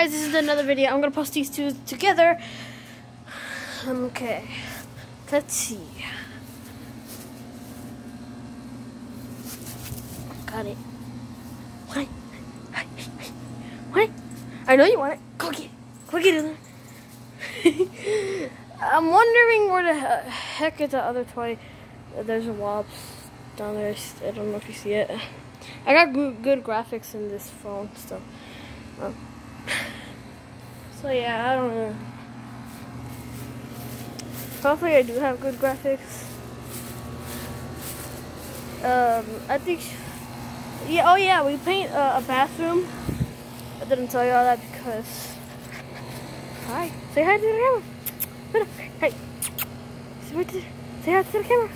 Guys, this is another video. I'm gonna post these two together. Okay, let's see. Got it. What? What? I know you want it. Go get it. Go get it. I'm wondering where the heck is the other toy. There's a Wops down there. I don't know if you see it. I got good, good graphics in this phone, so. Um, so yeah, I don't know. Hopefully, I do have good graphics. Um, I think. Yeah. Oh yeah, we paint uh, a bathroom. I didn't tell you all that because. Hi. Say hi to the camera. Hey. Say hi to, the camera.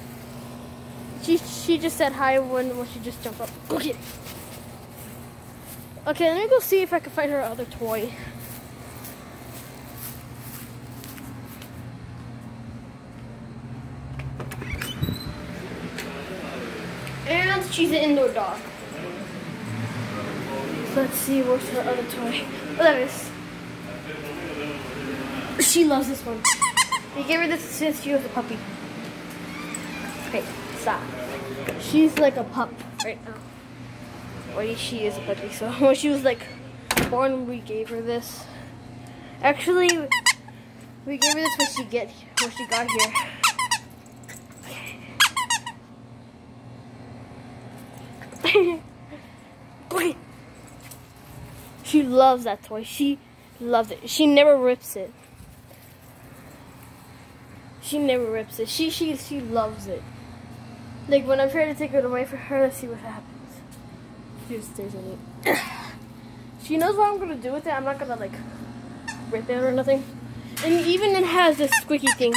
She she just said hi when when she just jumped up. Go get it. Okay, let me go see if I can find her other toy. And she's an indoor dog. Let's see where's her other toy. Oh, there it is. She loves this one. We gave her this since she was a puppy. Okay, stop. She's like a pup right now. Or she is a puppy. So when she was like born, we gave her this. Actually, we gave her this when she get when she got here. She loves that toy. She loves it. She never rips it. She never rips it. She she she loves it. Like when I try to take it away from her, let's see what happens. She just stays in it. she knows what I'm gonna do with it. I'm not gonna like rip it or nothing. And even it has this squeaky thing.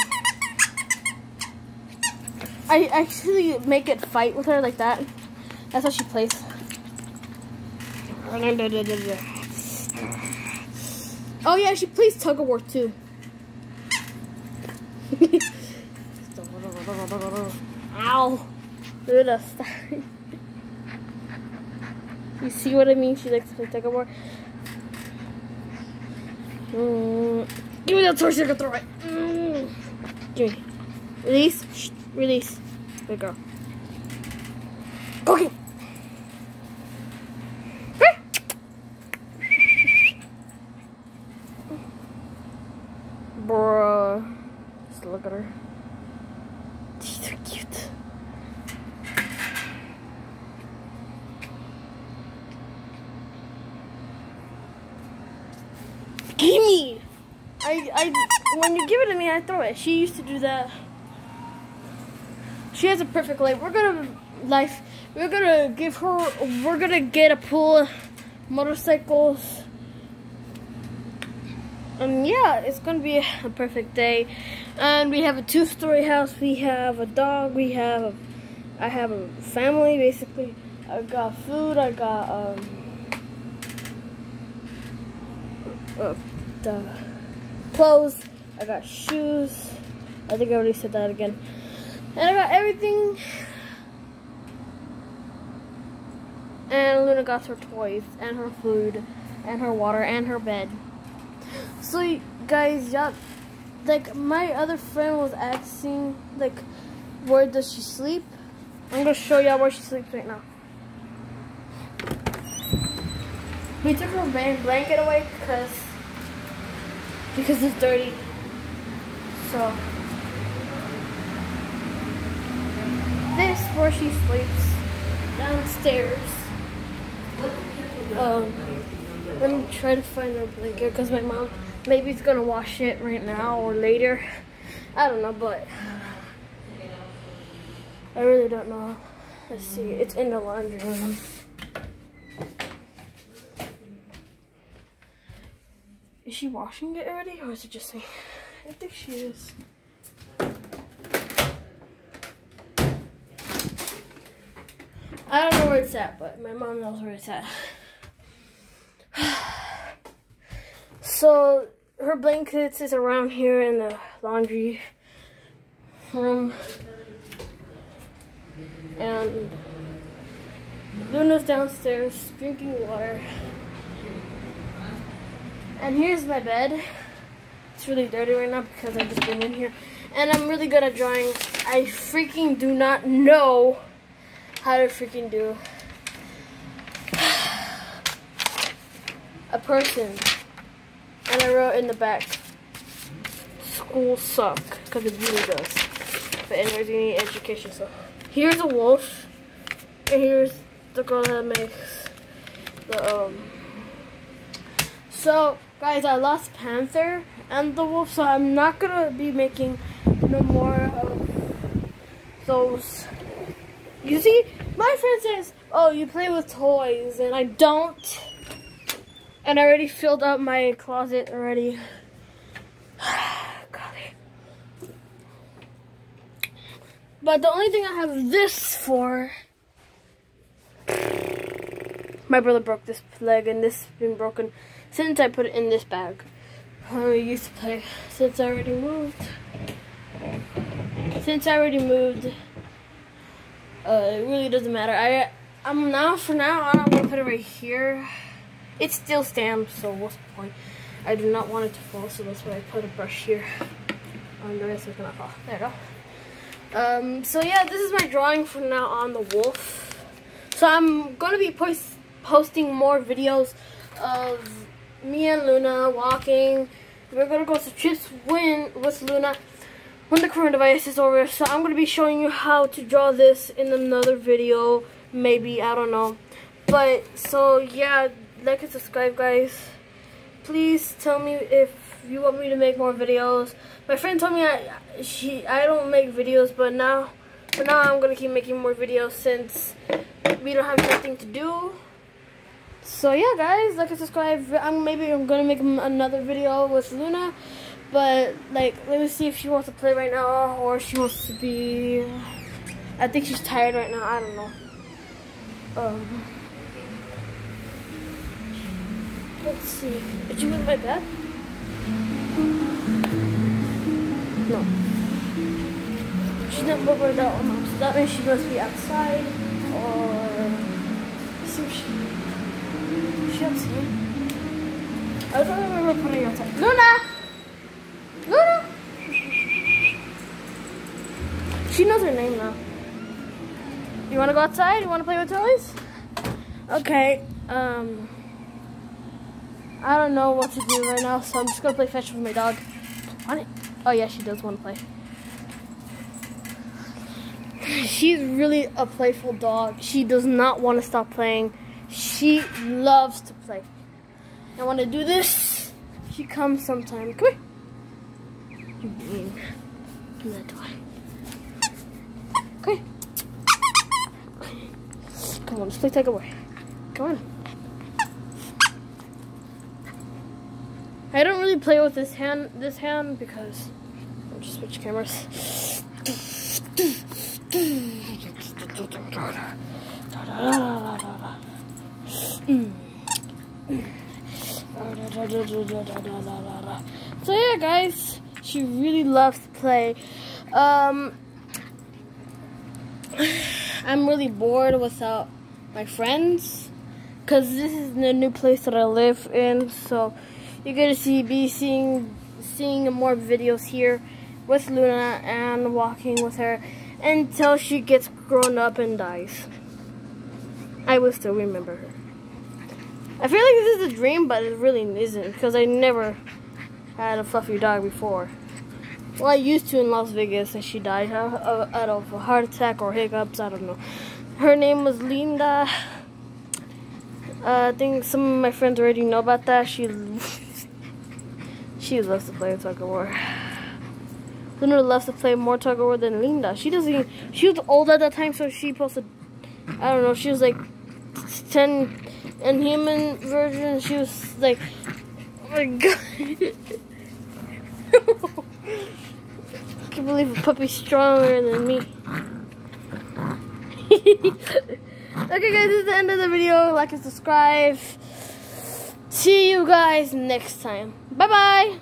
I actually make it fight with her like that. That's how she plays. Oh yeah, she plays tug of war too. Ow! Dude, stop. You see what I mean? She likes to play tug of war. Mm. Give me that torch, I can throw it. Mm. Give me. Release. Shh. Release. Good girl. Okay. Just look at her. She's so cute. Gimme! I, I, when you give it to me, I throw it. She used to do that. She has a perfect life. We're gonna life. We're gonna give her. We're gonna get a pool, motorcycles. And yeah, it's gonna be a perfect day. And we have a two-story house. We have a dog. We have. A, I have a family basically. I got food. I got um. Uh, the clothes. I got shoes. I think I already said that again. And I got everything. And Luna got her toys and her food and her water and her bed. So guys, yeah, like my other friend was asking like where does she sleep? I'm gonna show y'all where she sleeps right now. We took her blanket away because because it's dirty. So this where she sleeps downstairs. Um, let me try to find her blanket because my mom maybe is gonna wash it right now or later. I don't know, but I really don't know. Let's see. It's in the laundry room. Is she washing it already, or is it just me? I think she is. I don't know where it's at, but my mom knows where it's at. So her blankets is around here in the laundry room. And Luna's downstairs drinking water. And here's my bed. It's really dirty right now because I just been in here. And I'm really good at drawing. I freaking do not know how to freaking do a person. And I wrote in the back, school suck, because it really does. But anyways, you need education, so. Here's a wolf, and here's the girl that makes the, um, so, guys, I lost Panther and the wolf, so I'm not gonna be making no more of those. You see, my friend says, oh, you play with toys, and I don't. And I already filled up my closet already. but the only thing I have this for my brother broke this leg and this has been broken since I put it in this bag. I used to play since I already moved. Since I already moved, uh, it really doesn't matter. I I'm now for now. I'm gonna put it right here. It still stands, so what's the point? I do not want it to fall, so that's why I put a brush here. On the rest is gonna fall. There you go. Um, so yeah, this is my drawing from now on the wolf. So I'm gonna be post posting more videos of me and Luna walking. We're gonna go to trips when with Luna when the coronavirus is over. So I'm gonna be showing you how to draw this in another video. Maybe I don't know. But so yeah, like and subscribe, guys. Please tell me if you want me to make more videos. My friend told me I she I don't make videos, but now but now I'm gonna keep making more videos since we don't have nothing to do. So yeah, guys, like and subscribe. I'm maybe I'm gonna make another video with Luna, but like let me see if she wants to play right now or she wants to be. I think she's tired right now. I don't know. Um, let's see. Did you move my bed? No. She's not over that one. So that means she must be outside or. If she. She I don't remember putting her outside. Luna! Luna! She knows her name now. You wanna go outside? You wanna play with toys? Okay, um I don't know what to do right now, so I'm just gonna play fetch with my dog. On it. Oh yeah, she does wanna play. She's really a playful dog. She does not want to stop playing. She loves to play. I want to do this. She comes sometime. Come here. You mean. Give that toy. Okay. Come on, let's play take away. Come on. I don't really play with this hand this hand because I'll just switch cameras. So yeah, guys, she really loves to play. Um, I'm really bored without my friends because this is the new place that I live in. So you're gonna see be seeing seeing more videos here with Luna and walking with her until she gets grown up and dies. I will still remember her. I feel like this is a dream, but it really isn't because I never had a fluffy dog before. Well, I used to in Las Vegas, and she died out of a heart attack or hiccups. I don't know. Her name was Linda. Uh, I think some of my friends already know about that. She she loves to play tug of war. Luna loves to play more tug of war than Linda. She doesn't. Even, she was old at that time, so she posted. I don't know. She was like ten in human version, she was like, oh my god. I can't believe a puppy's stronger than me. okay guys, this is the end of the video. Like and subscribe. See you guys next time. Bye-bye.